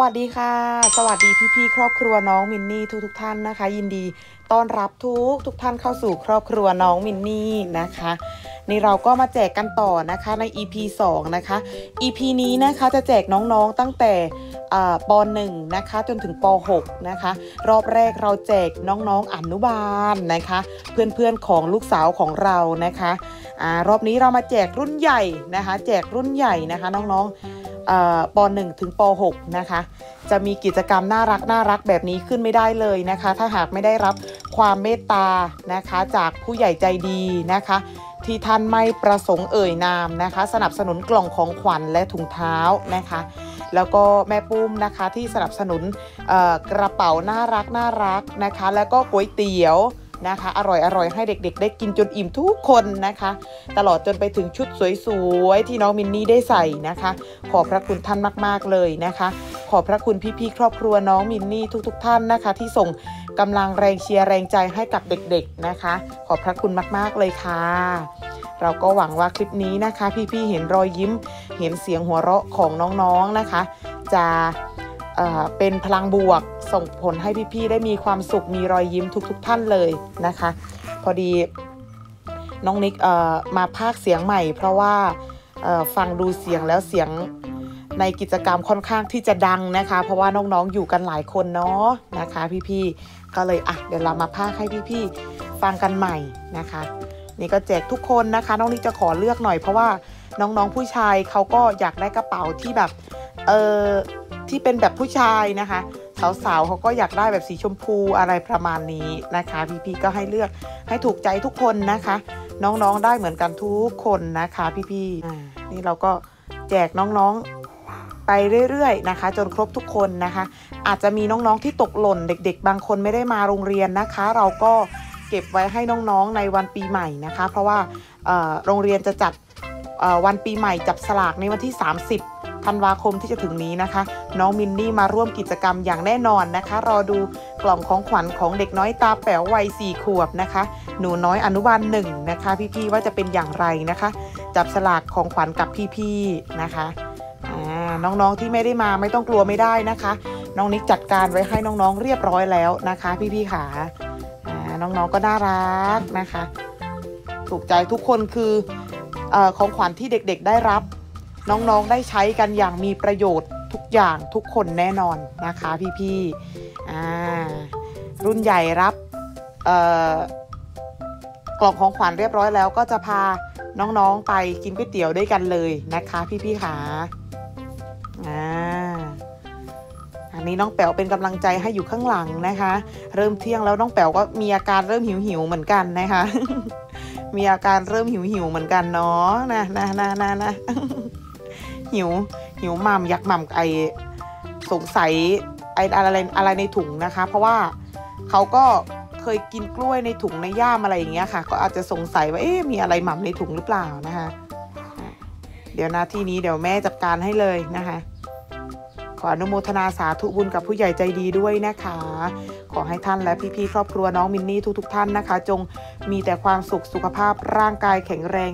วัสดีค่ะ สวัสดีพี่ๆครอบครัวน้องมินนี่ทุกทกๆท่านนะคะ ยินดีต้อนรับทุกทุกท่านเข้าสู่ครอบครัวน้องมินนี่นะคะนี่เราก็มาแจกกันต่อนะคะใน EP 2 นะคะ EP นี้นะคะจะแจกน้องๆตั้งแต่ป .1 นะคะจนถึงป .6 นะคะ รอบแรกเราแจกน้องๆอนุบาลนะคะ เพื่อนๆของลูกสาวของเรานะคะอรอบนี้เรามาแจกรุ่นใหญ่นะคะ แจกรุ่นใหญ่นะคะน้องๆ ป .1 ถึงป .6 นะคะ จะมีกิจกรรมน่ารักน่ารักแบบนี้ขึ้นไม่ได้เลยนะคะ ถ้าหากไม่ได้รับความเมตตานะคะจากผู้ใหญ่ใจดีนะคะ ที่ท่านไม่ประสงค์เอ่ยนามนะคะ สนับสนุนกล่องของขวัญและถุงเท้านะคะ แล้วก็แม่ปุ้มนะคะที่สนับสนุนกระเป๋าน่ารักน่ารักนะคะ แล้วก็ก๋วยเตี๋ยว นะคะ อร่อยอร่อยให้เด็กๆ ได้กินจนอิ่มทุกคนนะคะ ตลอดจนไปถึงชุดสวยๆ ที่น้องมินนี่ได้ใส่นะคะ ขอบพระคุณท่านมากๆเลยนะคะ ขอบพระคุณพี่ๆครอบครัวน้องมินนี่ทุก ๆ ท่านนะคะ ที่ส่งกำลังแรงเชียร์แรงใจให้กับเด็กๆนะคะ ขอบพระคุณมากๆเลยค่ะ เราก็หวังว่าคลิปนี้นะคะ พี่ๆเห็นรอยยิ้ม เห็นเสียงหัวเราะของน้องๆนะคะ จะเเป็นพลังบวก ส่งผลให้พี่ๆได้มีความสุขมีรอยยิ้มทุก ๆ ท่านเลยนะคะ พอดีน้องนิกเออมาพากย์เสียงใหม่ เพราะว่าเออฟังดูเสียงแล้วเสียงในกิจกรรมค่อนข้างที่จะดังนะคะ เพราะว่าน้องๆอยู่กันหลายคนเนาะนะคะ พี่ๆก็เลยอะเดี๋ยวเรามาพากย์ให้พี่ๆฟังกันใหม่นะคะ นี่ก็แจกทุกคนนะคะ น้องนิกจะขอเลือกหน่อย เพราะว่าน้องๆผู้ชายเขาก็อยากได้กระเป๋าที่แบบเออที่เป็นแบบผู้ชายนะคะ สาวๆเขาก็อยากได้แบบสีชมพูอะไรประมาณนี้นะคะ พี่ๆก็ให้เลือกให้ถูกใจทุกคนนะคะ น้องๆได้เหมือนกันทุกคนนะคะ พี่ๆอ่านี่เราก็แจกน้องๆไปเรื่อยๆนะคะ จนครบทุกคนนะคะ อาจจะมีน้องๆที่ตกหล่นเด็ก ๆ บางคนไม่ได้มาโรงเรียนนะคะ เราก็เก็บไว้ให้น้องๆในวันปีใหม่นะคะ เพราะว่าเอ่อโรงเรียนจะจัดเอ่อวันปีใหม่จับสลากในวันที่ 30 ธันวาคมที่จะถึงนี้นะคะ น้องมินนี่มาร่วมกิจกรรมอย่างแน่นอนนะคะ รอดูกล่องของขวัญของเด็กน้อยตาแป๋ววัยสี่ขวบนะคะ หนูน้อยอนุบาลหนึ่งนะคะ พี่ๆว่าจะเป็นอย่างไรนะคะ จับสลากของขวัญกับพี่ๆนะคะน้องๆที่ไม่ได้มาไม่ต้องกลัวไม่ได้นะคะ น้องนิกจัดการไว้ให้น้องๆเรียบร้อยแล้วนะคะ พี่ๆขาอ่าน้องๆก็น่ารักนะคะ ถูกใจทุกคนคืออของขวัญที่เด็กๆได้รับ น้องๆได้ใช้กันอย่างมีประโยชน์ทุกอย่างทุกคนแน่นอนนะคะพี่ๆอ่ารุ่นใหญ่รับเอ่อกล่องของขวัญเรียบร้อยแล้วก็จะพาน้องๆไปกินก๋วยเตี๋ยวด้วยกันเลยนะคะ พี่ๆค่ะอ่าอันนี้น้องแป๋วเป็นกำลังใจให้อยู่ข้างหลังนะคะ เริ่มเที่ยงแล้วน้องแป๋วก็มีอาการเริ่มหิวหิวเหมือนกันนะคะ มีอาการเริ่มหิวหิวเหมือนกันเนาะนะนะนะนะนะ หิว หิวหม่ำอยากหม่ำไอสงสัยไออะไรอะไรในถุงนะคะ เพราะว่าเขาก็เคยกินกล้วยในถุงในย่ามอะไรอย่างเงี้ยค่ะ ก็อาจจะสงสัยว่าเอ๊ะมีอะไรหม่ำในถุงหรือเปล่านะคะ เดี๋ยวนาทีนี้เดี๋ยวแม่จัดการให้เลยนะคะ ขออนุโมทนาสาธุบุญกับผู้ใหญ่ใจดีด้วยนะคะ ขอให้ท่านและพี่ๆครอบครัวน้องมินนี่ทุกๆท่านนะคะ จงมีแต่ความสุขสุขภาพร่างกายแข็งแรง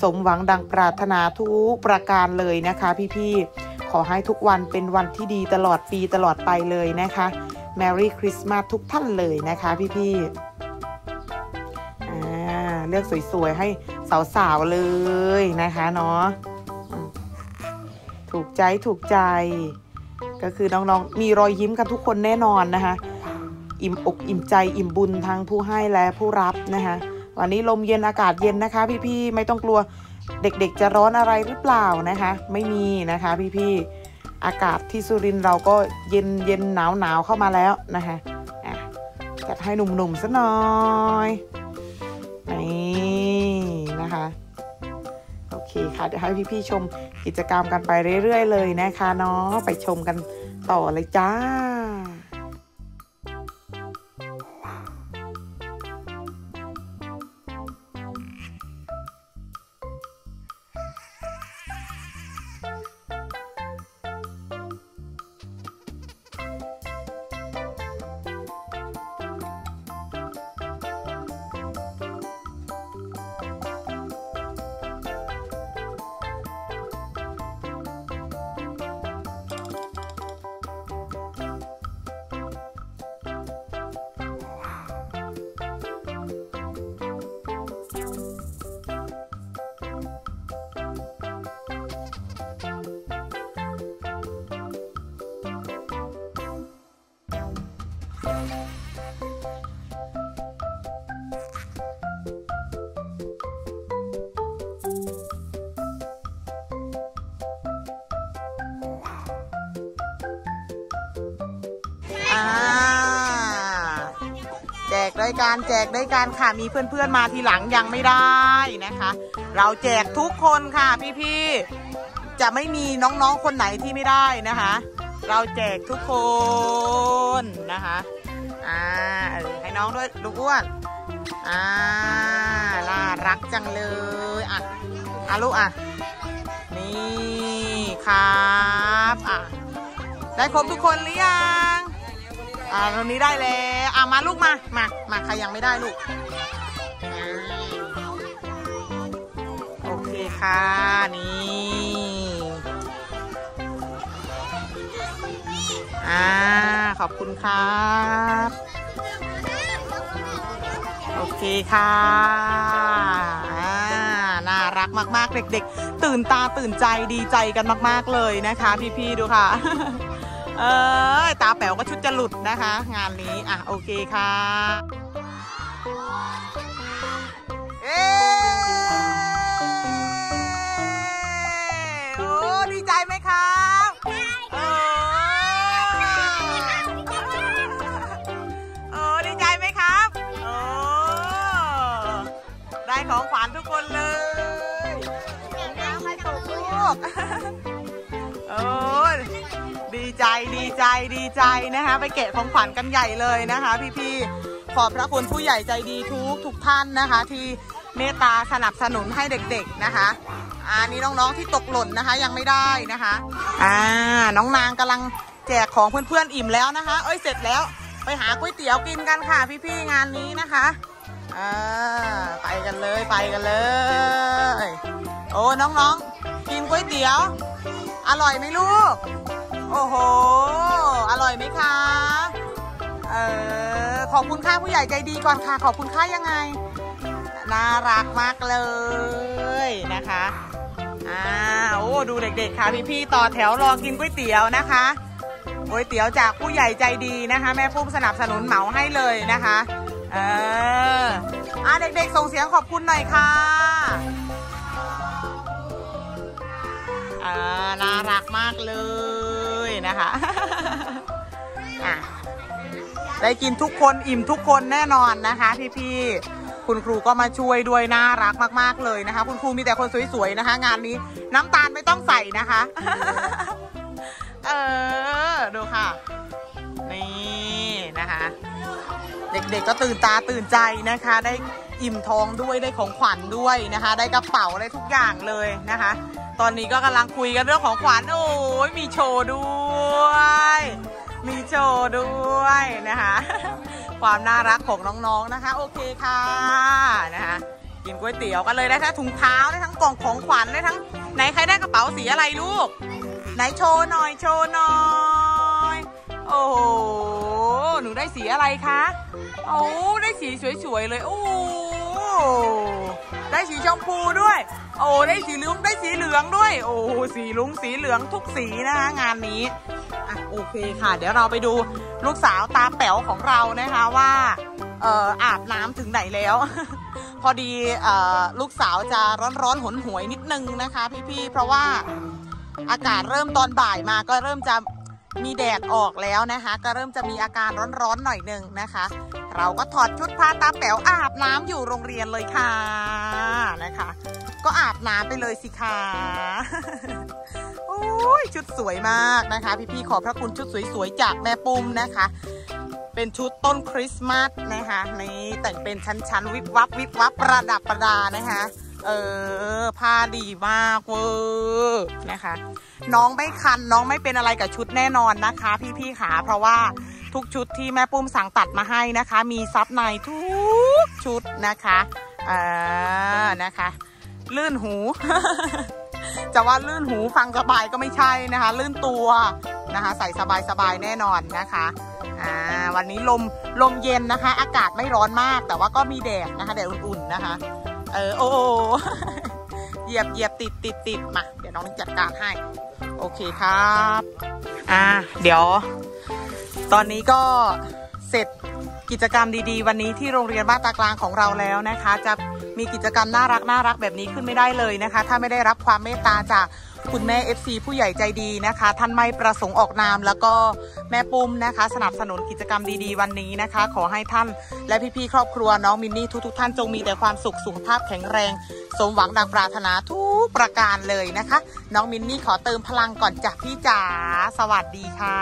สมหวังดังปรารถนาทุกประการเลยนะคะ พี่ๆขอให้ทุกวันเป็นวันที่ดีตลอดปีตลอดไปเลยนะคะ Merry Christmas ทุกท่านเลยนะคะ พี่ๆเลือกสวยๆ ให้สาวๆ เลยนะคะเนาะอืมถูกใจถูกใจ ก็คือน้องๆ มีรอยยิ้มกันทุกคนแน่นอนนะคะ อิ่มอกอิ่มใจอิ่มบุญทั้งผู้ให้และผู้รับนะคะวันนี้ลมเย็นอากาศเย็นนะคะ พี่ๆไม่ต้องกลัวเด็กๆ จะร้อนอะไรหรือเปล่านะคะ ไม่มีนะคะ พี่ๆอากาศที่สุรินทร์เราก็เย็นเย็นหนาวหนาวเข้ามาแล้วนะคะอะจัดให้หนุ่มๆซะหน่อยนี่ เคค่ะเดี๋ยวให้พี่ๆชมกิจกรรมกันไปเรื่อย ๆ เลยนะคะเนาะไปชมกันต่อเลยจ้า ด้วยการแจกด้วยการค่ะ มีเพื่อนๆมาทีหลังยังไม่ได้นะคะ เราแจกทุกคนค่ะพี่ๆ จะไม่มีน้องๆคนไหนที่ไม่ได้นะคะ เราแจกทุกคนนะคะอ่าให้น้องด้วยลูกอ้วนอ่าน่ารักจังเลยอะอะลูกอะนี่ครับอะได้ครบทุกคนหรือยัง อ่าตรงนี้ได้แล้วอะมาลูกมา มา มาใครยังไม่ได้ลูก โอเคค่ะ นี่ อ่า ขอบคุณครับ โอเคค่ะ อ่า น่ารักมาก ๆ เด็ก ๆ ตื่นตาตื่นใจดีใจกันมาก ๆ เลยนะคะ พี่ ๆ ดูค่ะ เออตาแป๋วก็ชุดจะหลุดนะคะ งานนี้ อะ โอเคค่ะ ใจดีใจดีใจนะคะ ไปเกะของขวัญกันใหญ่เลยนะคะ พี่ๆขอบพระคุณผู้ใหญ่ใจดีทุกทุกท่านนะคะ ที่เมตตาสนับสนุนให้เด็กๆนะคะอันนี้น้องๆที่ตกหล่นนะคะยังไม่ได้นะคะอ่าน้องนางกำลังแจกของเพื่อนๆอิ่มแล้วนะคะ เอ้ยเสร็จแล้วไปหาก๋วยเตี๋ยวกินกันค่ะ พี่ๆงานนี้นะคะอ่าไปกันเลยไปกันเลย โอ้น้องๆ กินก๋วยเตี๋ยว อร่อยไหมลูก โอ้โห อร่อยไหมคะ เออ ขอบคุณค่าผู้ใหญ่ใจดีก่อนค่ะ ขอบคุณค่ายังไง น่ารักมากเลยนะคะอ่าโอ้ดูเด็กๆค่ะพี่ๆต่อแถวรอกินก๋วยเตี๋ยวนะคะก๋วยเตี๋ยวจากผู้ใหญ่ใจดีนะคะ แม่ปุ้มสนับสนุนเหมาให้เลยนะคะ เอออะเด็กๆส่งเสียงขอบคุณหน่อยค่ะเอ่าน่ารักมากเลย นะคะอะได้กินทุกคนอิ่มทุกคนแน่นอนนะคะ พี่ๆคุณครูก็มาช่วยด้วยน่ารักมากๆเลยนะคะ คุณครูมีแต่คนสวยๆนะคะ งานนี้น้ำตาลไม่ต้องใส่นะคะ เออ ดูค่ะ นี่นะคะ เด็กๆก็ตื่นตาตื่นใจนะคะ ได้อิ่มท้องด้วยได้ของขวัญด้วยนะคะ ได้กระเป๋าได้ทุกอย่างเลยนะคะ ตอนนี้ก็กำลังคุยกันเรื่องของขวัญโอ้ยมีโชว์ด้วย มีโชว์ด้วยนะคะ ความน่ารักของน้องๆนะคะ โอเคค่ะนะคะกินก๋วยเตี๋ยวกันเลยได้ทั้งถุงเท้าได้ทั้งกล่องของขวัญได้ทั้งไหนใครได้กระเป๋าสีอะไรลูก ไหนโชว์หน่อยโชว์หน่อย โอ้โห หนูได้สีอะไรคะโอ้ได้สีสวยๆเลย โอ้ได้สีชมพูด้วย โอ้ได้สีลืองได้สีเหลืองด้วย โอ้สีลุงสีเหลืองทุกสีนะคะงานนี้อะโอเคค่ะ เดี๋ยวเราไปดูลูกสาวตาแป๋วของเรานะคะว่าเอ่ออาบน้ำถึงไหนแล้ว พอดีเอ่อลูกสาวจะร้อนๆหนหวยนิดนึงนะคะ พี่ๆเพราะว่าอากาศเริ่มตอนบ่ายมาก็เริ่มจะ มีแดดออกแล้วนะคะ ก็เริ่มจะมีอาการร้อนๆหน่อยหนึ่งนะคะ เราก็ถอดชุดพาตาแป๋วอาบน้ำอยู่โรงเรียนเลยค่ะนะคะ ก็อาบน้ำไปเลยสิคะโอ้ยชุดสวยมากนะคะ พี่ๆขอพระคุณชุดสวยๆจากแม่ปุ้มนะคะ เป็นชุดต้นคริสต์มาสนะคะนี่แต่งเป็นชั้นๆวิบวับวิบวับประดับประดานะคะ เออ ผ้าดีมากเวอร์นะคะ น้องไม่คันน้องไม่เป็นอะไรกับชุดแน่นอนนะคะ พี่ๆขาเพราะว่าทุกชุดที่แม่ปุ้มสั่งตัดมาให้นะคะ มีซับในทุกชุดนะคะเออนะคะ ลื่นหู จะว่าลื่นหูฟังสบายก็ไม่ใช่นะคะ ลื่นตัวนะคะ ใส่สบายๆแน่นอนนะคะอ่าวันนี้ลมลมเย็นนะคะ อากาศไม่ร้อนมากแต่ว่าก็มีแดดนะคะแดดอุ่นๆนะคะ เออ โอ้โหเหยียบเหยียบติดติดติดมา เดี๋ยวน้องจัดการให้ โอเคครับ อ่า เดี๋ยว ตอนนี้ก็เสร็จกิจกรรมดีๆ วันนี้ที่โรงเรียนบ้านตากลางของเราแล้วนะคะ จะมีกิจกรรมน่ารักน่ารักแบบนี้ขึ้นไม่ได้เลยนะคะ ถ้าไม่ได้รับความเมตตาจาก คุณแม่ FC ผู้ใหญ่ใจดีนะคะ ท่านไม่ประสงค์ออกนาม แล้วก็แม่ปุ้มนะคะ สนับสนุนกิจกรรมดีๆ วันนี้นะคะ ขอให้ท่านและพี่ๆครอบครัวน้องมินนี่ทุกๆท่านจงมีแต่ความสุขสุขภาพแข็งแรง สมหวังดังปรารถนาทุกประการเลยนะคะ น้องมินนี่ขอเติมพลังก่อนจากพี่จ๋าสวัสดีค่ะ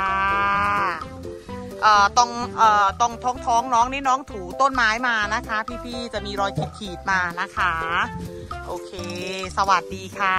เอ่อตรงเอ่อตรงท้องท้องน้องนี่น้องถูต้นไม้มานะคะ พี่ๆจะมีรอยขีดๆมานะคะ โอเค สวัสดีค่ะ